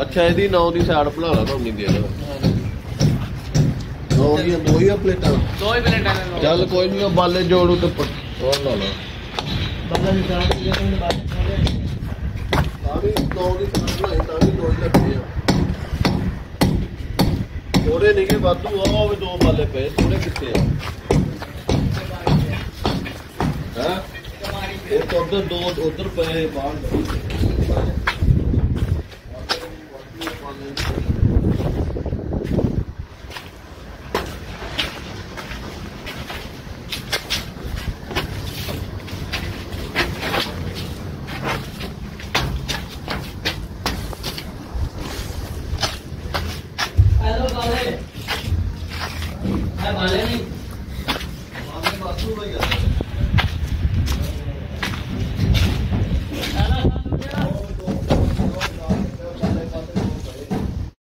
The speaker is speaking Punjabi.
ਅੱਛਾ ਇਹਦੀ ਨੌ ਦੀ ਸਾਈਡ ਬਣਾ ਲਾ ਤੁਹਾਨੂੰ ਦੇ ਦੇਣਾ ਨੌ ਦੀਆਂ ਦੋ ਹੀ ਆ ਪਲੇਟਾਂ। ਦੋ ਹੀ ਪਲੇਟਾਂ ਨੇ। ਚੱਲ ਕੋਈ ਨਹੀਂ ਬਾਲੇ ਜੋੜ ਉੱਤੇ ਹੋਰ ਲਾ ਲਾ। ਬਾਲਾ ਦੀ ਸਾਈਡ ਦੀ ਜਿਹੜੀ ਬਾਤ ਤਾਂ ਵੀ ਨੌ ਦੀ ਸਾਈਡ ਬਣਾਈ ਤਾਂ ਵੀ ਦੋ ਹੀ ਲੱਗਦੇ ਆ। ਥੋੜੇ ਨਿਕੇ ਵਾਧੂ ਆ ਉਹ ਵੀ ਦੋ ਬਾਲੇ ਪਏ ਥੋੜੇ ਕਿੱਥੇ ਆ? ਇੱਕ ਉਧਰ ਦੋ ਉਧਰ ਪਏ ਬਾਹਰ ਹੈਲੋ ਬਾਲੇ ਹੈ ਬਾਲੇ ਨਹੀਂ ਬਾਲੇ ਬਾਸੂ ਭਾਈ